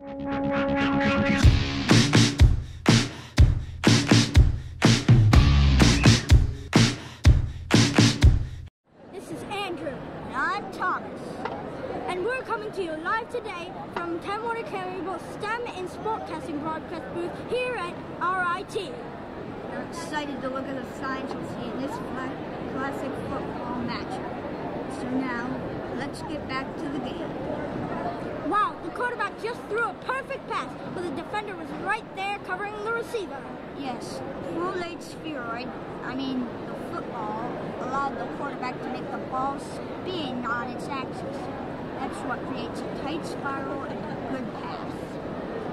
This is Andrew. And I'm Thomas. And we're coming to you live today from Warner Cable STEM and Sportscasting broadcast booth here at RIT. We're excited to look at the signs you'll see in this classic football match. So now, let's get back to the game. Quarterback just threw a perfect pass, but the defender was right there covering the receiver. Yes, prolate spheroid, I mean the football, allowed the quarterback to make the ball spin on its axis. That's what creates a tight spiral and a good pass.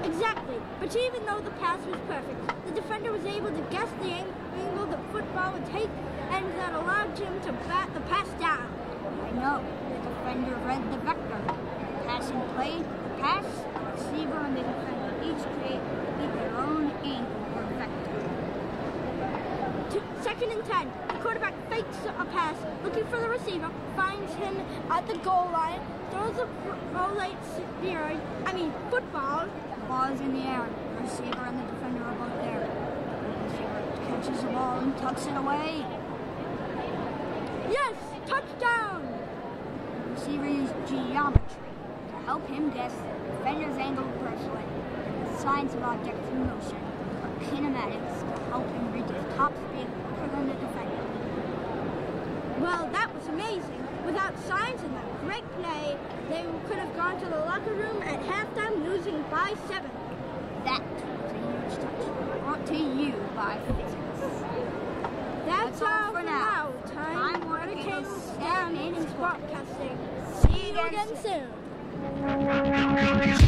Exactly, but even though the pass was perfect, the defender was able to guess the angle the football would take, and that allowed him to bat the pass down. I know, the defender read the vector. Passing play, the pass, receiver, and the defender each create their own angle or vector. To second and ten, the quarterback fakes a pass, looking for the receiver, finds him at the goal line, throws a prolate spheroid, I mean football, ball is in the air. The receiver and the defender are both there. The receiver catches the ball and tucks it away. Yes, touchdown! Receiver geometry help him guess the defender's angle personally. The signs of objects in motion or kinematics to help him reach his top speed quicker than the defender. Well, that was amazing. Without signs and that great play, they could have gone to the locker room at halftime losing by seven. That was a huge touch. Brought to you by physics. That's, That's all all for now. now. Time Time for Warner the Cable's King's STEM STEM and and Broadcasting. See you again soon. Thank you.